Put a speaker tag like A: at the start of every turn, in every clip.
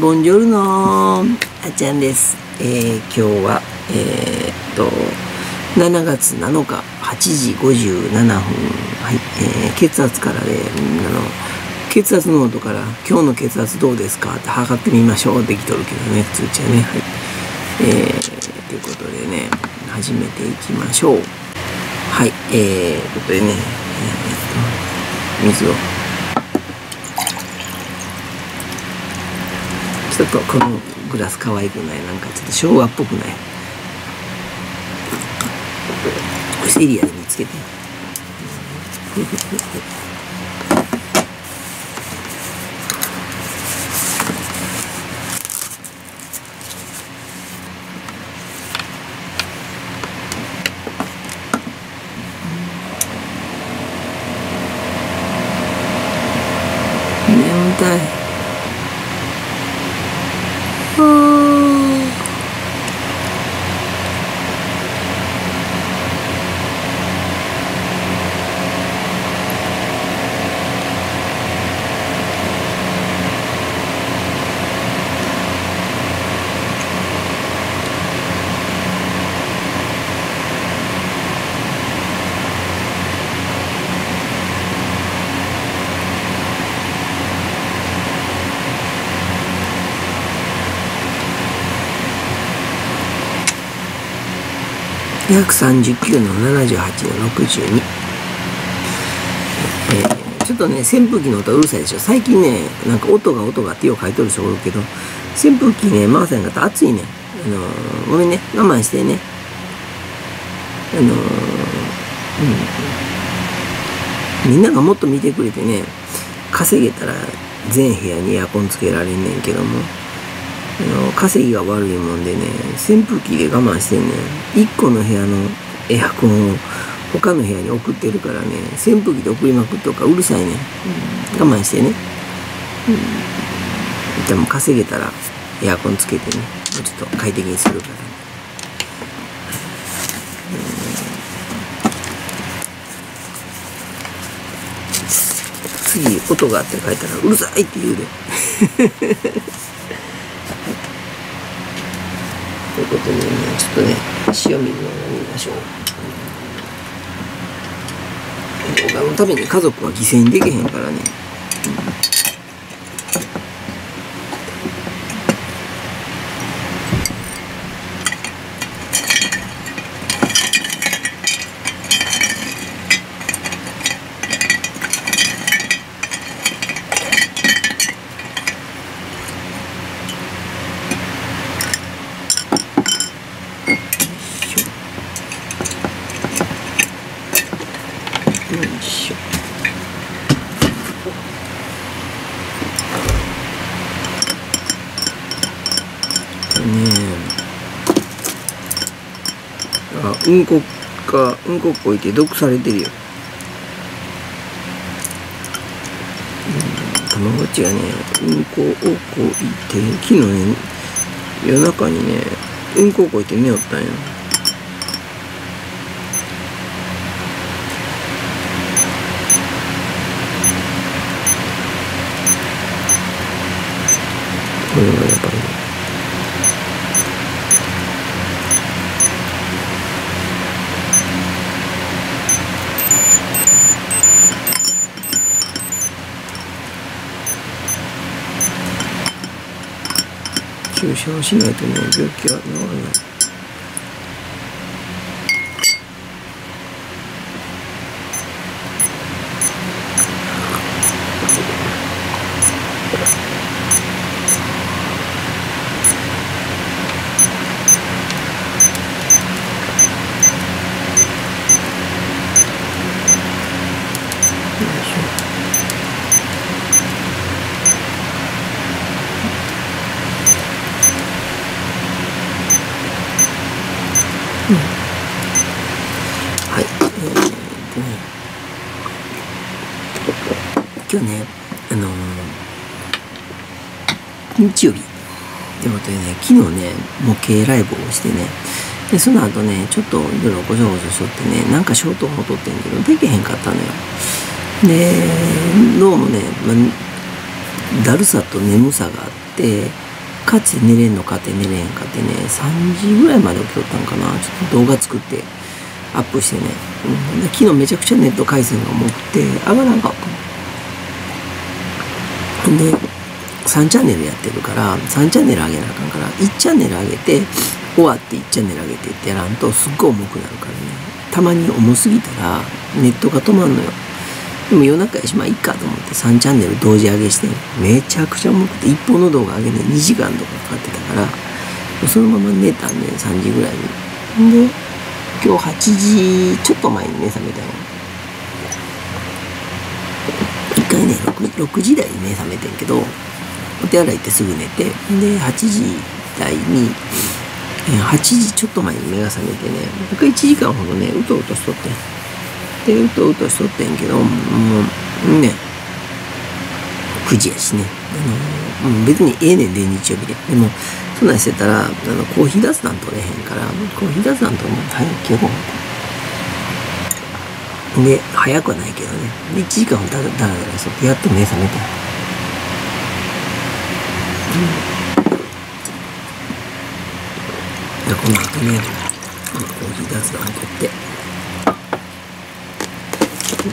A: ボンジョルノあちゃんです、えー今日はえーっと7月7日8時57分。はい、えー血圧からで、あの血圧ノートから「今日の血圧どうですか?」って測ってみましょう。できとるけどね通知はね。はい。えー、ということでね始めていきましょう。はい。えー、ということでね、えーっと。水を。ちょっとこのグラス可愛くない？なんかちょっと昭和っぽくない？セリアで見つけて。眠139の78の62、えーちょっとね扇風機の音うるさいでしょ。最近ねなんか音が音がってよう書いとる人おるけど扇風機ね回せんかったら暑いね。あのーごめんね。我慢してね。あのーうん。みんながもっと見てくれてね稼げたら全部屋にエアコンつけられんねんけども。あの稼ぎが悪いもんでね扇風機で我慢してんねん。1個の部屋のエアコンを他の部屋に送ってるからね扇風機で送りまくっとくからうるさいね、うん。我慢してね、うん、でも稼げたらエアコンつけてねもうちょっと快適にするからね。次音があって書いたらうるさいって言うでということでねちょっとね塩水を飲みましょう。動画のために家族は犠牲にできへんからねよいしょねえあうんこかうんこっこいて毒されてるよ。うんたまごっちがねうんこをこいて昨日ね夜中にねうんこをこいて寝よったんよ。これはやばいね注射をしないとね病気は治らないよいしょはい、えーとね、今日ね、あのー日曜日。ってことでね、昨日ね、模型ライブをしてね、で、その後ね、ちょっといろいろごちゃごちゃしとってね、なんかショートを撮ってんけど、できへんかったのよ。でどうもね、まあ、だるさと眠さがあってかつ寝れんのかって寝れんかってね3時ぐらいまで起きとったんかな。ちょっと動画作ってアップしてね、うん、昨日めちゃくちゃネット回線が重くて上がらんかったで3チャンネルやってるから3チャンネル上げなあかんから1チャンネル上げて終わって1チャンネル上げてってやらんとすっごい重くなるからねたまに重すぎたらネットが止まんのよでも夜中やしまあいいかと思って3チャンネル同時上げしてめちゃくちゃ重くて一本の動画上げて2時間とかかかってたからそのまま寝たんね3時ぐらいに。で今日8時ちょっと前に目覚めたよ。一回ね 6, 6時台に目覚めてんけどお手洗い行ってすぐ寝てで8時台に8時ちょっと前に目が覚めてね僕1時間ほどねうとうとしとってん。でうとうとしとってんけどもうね9時やしね。あの別にええねんで日曜日で。でもそんなんしてたらあのコーヒー出すなん取れへんからコーヒー出すなんとも早く基本で早くはないけどね。で1時間だらだらだらしとってやっと目覚めて、うん、この後ねコーヒー出すなん取って、う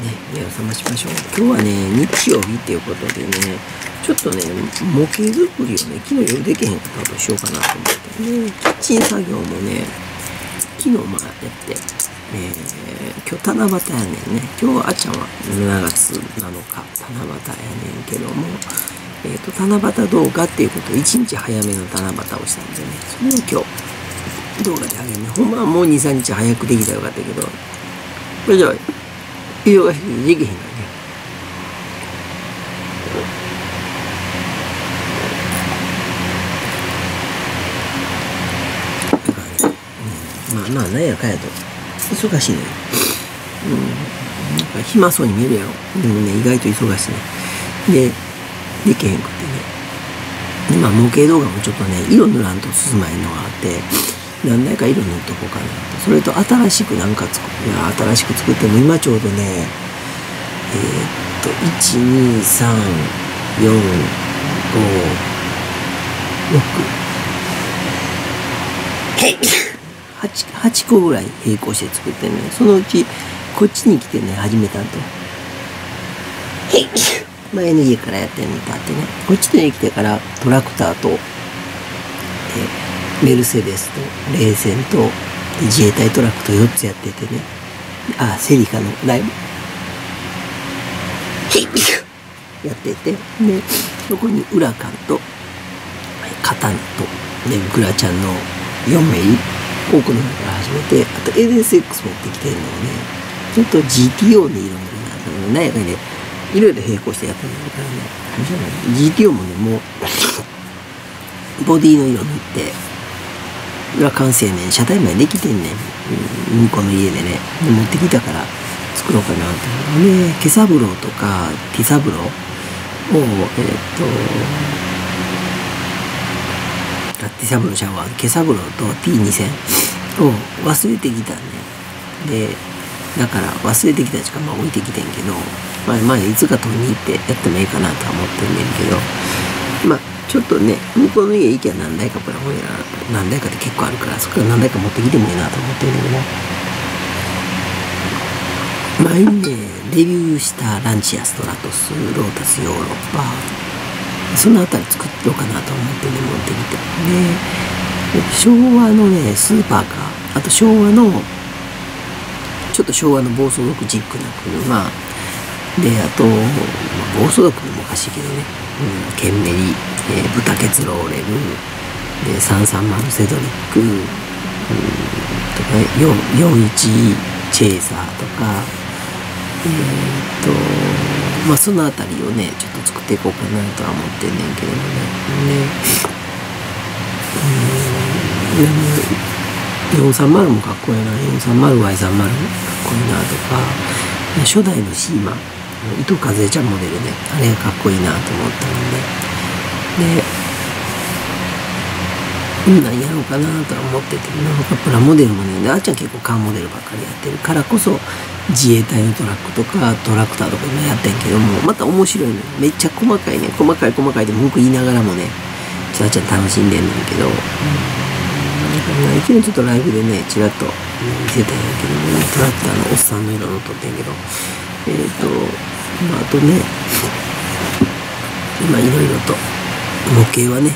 A: ん、ね目を覚ましましょう。今日はね日曜日っていうことでねちょっとね模型作りをね昨日夜できへんかったとしようかなと思ってね。キッチン作業もね昨日まあやって、えー、今日七夕やねんね。今日はあっちゃんは7月7日。七夕やねんけどもえーと、七夕動画っていうことを1日早めの七夕をしたんでね。それを今日動画であげるね。ほんまはもう23日早くできたらよかったけど。これじゃあ忙しくできへんからね。まあまあなんやかやと。忙しいねうん。なんか暇そうに見えるやろ。でもね意外と忙しいね。でできへんくてね。今模型動画もちょっとね色塗らんと進まへんのがあって何台か色塗っとこうかなとそれと新しくなんか作る。いや新しく作っても今ちょうどねえー、っと12345 6 8, 8個ぐらい並行して作ってねそのうちこっちに来てね始めたんと。前の家からやってんのとあってね。こっちに来てからトラクターとメルセデスと冷戦と自衛隊トラックと4つやっててね。あセリカのライブ。やってて。でそこにウラカンとカタンとでグラちゃんの4名多くの方から始めてあと LSX 持ってきてるのをねちょっと GTO にいろんななんやかねいろいろ並行してやってるからね。GTO もねもう ボディの色塗って裏完成ね車体までできてんねん。向こうの家でね。で持ってきたから作ろうかなと思うねケサブロとかティサブロをえっ、とティサブロシャワーケサブロと T2000 を忘れてきたんね。でだから忘れてきた時間まあ置いてきてんけどまあまあいつか取りに行ってやってもいいかなとは思ってんねんけどまあちょっとね向こうの家行きゃ何台かプラモデル何台かって結構あるからそこから何台か持ってきてもいいなと思ってんだけど前にねデビューしたランチアストラトスロータスヨーロッパその辺り作ろうかなと思ってね持ってきて。で昭和のねスーパーカーあと昭和のちょっと昭和の暴走族ジックな車であと、まあ、暴走族もおかしいけどね、うん、ケンメリ、えー、豚ケツローレルで330セドリック、うん、とか41チェイサーとかえー、っとまあその辺りをねちょっと作っていこうかなとは思ってんねんけどもね。うん。430もかっこいいな。430Y30 かっこいいなとか。初代のシーマ伊藤和ちゃんモデルね。あれがかっこいいなと思ったので。でうんなんやろうかなとは思ってて。なんかプラモデルもねあっちゃん結構カーモデルばっかりやってるからこそ自衛隊のトラックとかトラクターとか今やってんけどもまた面白いのめっちゃ細かいね。細かい細かいで文句言いながらもねちゃちゃん楽しんでんねんけど、うん、昨日ちょっとライブでねちらっと見せたんやけどもねトラクターのおっさんの色の撮ってんけどえっ、ー、と、まあ、あとね今いろいろと模型はね、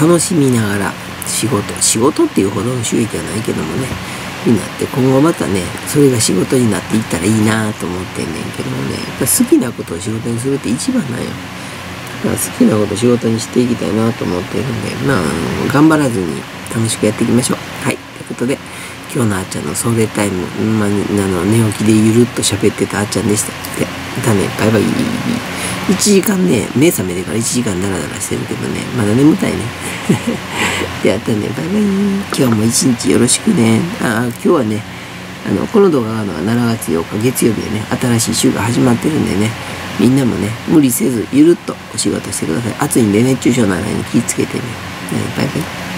A: うん、楽しみながら仕事仕事っていうほどの収益はないけどもねになって今後またねそれが仕事になっていったらいいなと思ってんねんけどもね。やっぱ好きなことを仕事にするって一番なんよ。だから好きなことを仕事にしていきたいなと思ってるんでまあ頑張らずに楽しくやっていきましょう。はい。ということで今日のあっちゃんの送迎タイム、まあ、あの寝起きでゆるっと喋ってたあっちゃんでした。でたねバイバイ。1時間ね目覚めてから1時間ダラダラしてるけどねまだ眠たいね。やったねバイバイ。今日も一日よろしくね。ああ今日はねあのこの動画があるのは7月8日月曜日でね新しい週が始まってるんでねみんなもね無理せずゆるっとお仕事してください。暑いんで熱中症ならに気ぃつけてね。バイバイ。